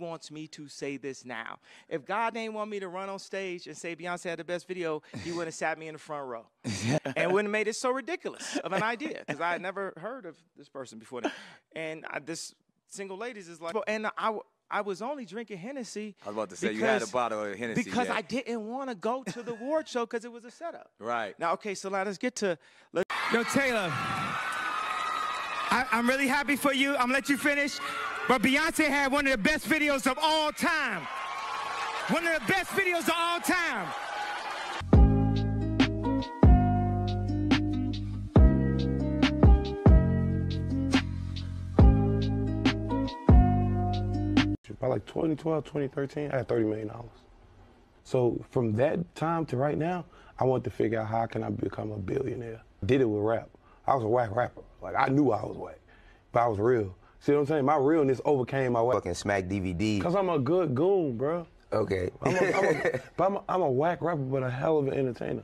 wants me to say this now. If God didn't want me to run on stage and say Beyonce had the best video, He wouldn't have sat me in the front row and wouldn't have made it so ridiculous of an idea because I had never heard of this person before. Then. And I, this single ladies is like, and I. I was only drinking Hennessy. I was about to say you had a bottle of Hennessy. Because yeah. I didn't want to go to the award show because it was a setup. Right. Now, okay, so now let's get to. Let's Yo, Taylor, I, I'm really happy for you. I'm gonna let you finish. But Beyonce had one of the best videos of all time. One of the best videos of all time. By like 2012, 2013, I had $30 million. So from that time to right now, I want to figure out how can I become a billionaire. Did it with rap. I was a whack rapper. Like I knew I was whack, but I was real. See what I'm saying? My realness overcame my. Fucking smack DVD. Cause I'm a good goon, bro. Okay. I'm a, I'm a, but I'm a, I'm a whack rapper, but a hell of an entertainer.